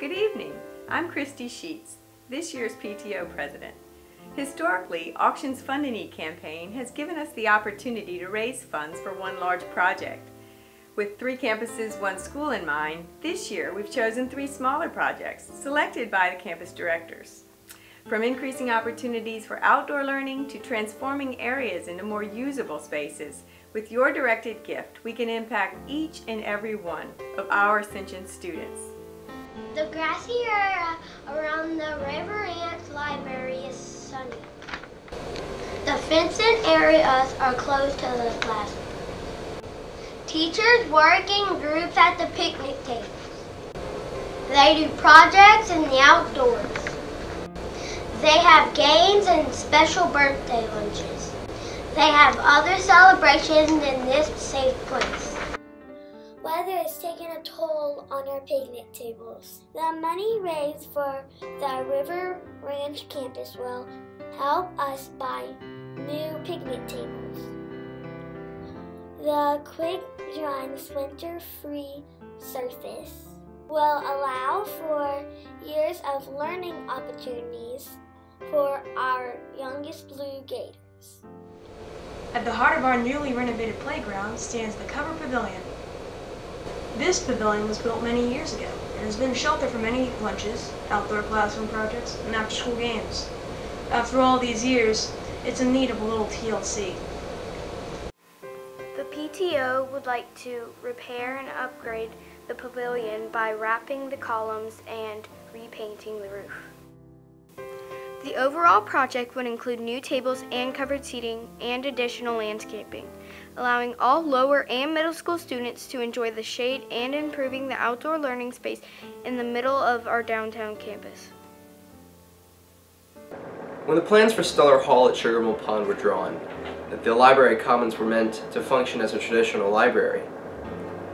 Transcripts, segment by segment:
Good evening. I'm Christy Sheets, this year's PTO president. Historically, Auctions Fund and E campaign has given us the opportunity to raise funds for one large project. With three campuses, one school in mind, this year we've chosen three smaller projects selected by the campus directors. From increasing opportunities for outdoor learning to transforming areas into more usable spaces, with your directed gift, we can impact each and every one of our Ascension students. The grassy area around the River Ranch Library is sunny. The fenced areas are closed to the classroom. Teachers work in groups at the picnic tables. They do projects in the outdoors. They have games and special birthday lunches. They have other celebrations in this safe place. Weather is taking a toll on our picnic tables. The money raised for the River Ranch campus will help us buy new picnic tables. The quick drying winter free surface will allow for years of learning opportunities for our youngest blue gators. At the heart of our newly renovated playground stands the cover pavilion. This pavilion was built many years ago and has been a shelter for many lunches, outdoor classroom projects, and after-school games. After all these years, it's in need of a little TLC. The PTO would like to repair and upgrade the pavilion by wrapping the columns and repainting the roof. The overall project would include new tables and covered seating and additional landscaping, allowing all lower and middle school students to enjoy the shade and improving the outdoor learning space in the middle of our downtown campus. When the plans for Stellar Hall at Sugar Mill Pond were drawn, the library commons were meant to function as a traditional library.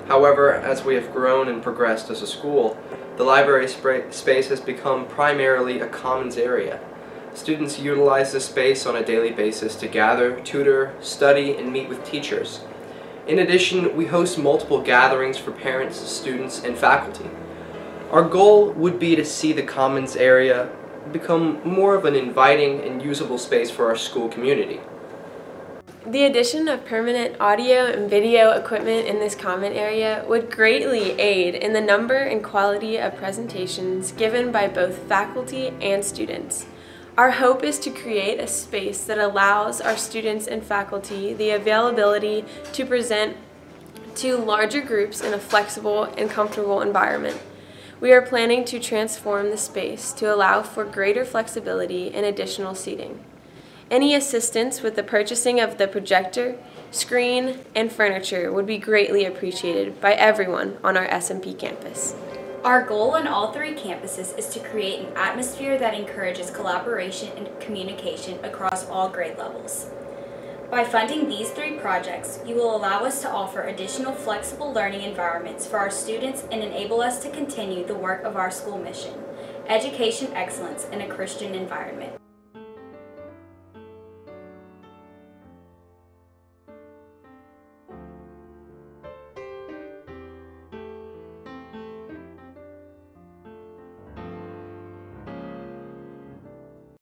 However, as we have grown and progressed as a school, the library space has become primarily a commons area Students utilize this space on a daily basis to gather, tutor, study, and meet with teachers. In addition, we host multiple gatherings for parents, students, and faculty. Our goal would be to see the Commons area become more of an inviting and usable space for our school community. The addition of permanent audio and video equipment in this common area would greatly aid in the number and quality of presentations given by both faculty and students. Our hope is to create a space that allows our students and faculty the availability to present to larger groups in a flexible and comfortable environment. We are planning to transform the space to allow for greater flexibility and additional seating. Any assistance with the purchasing of the projector, screen, and furniture would be greatly appreciated by everyone on our SMP campus. Our goal on all three campuses is to create an atmosphere that encourages collaboration and communication across all grade levels. By funding these three projects, you will allow us to offer additional flexible learning environments for our students and enable us to continue the work of our school mission, education excellence in a Christian environment.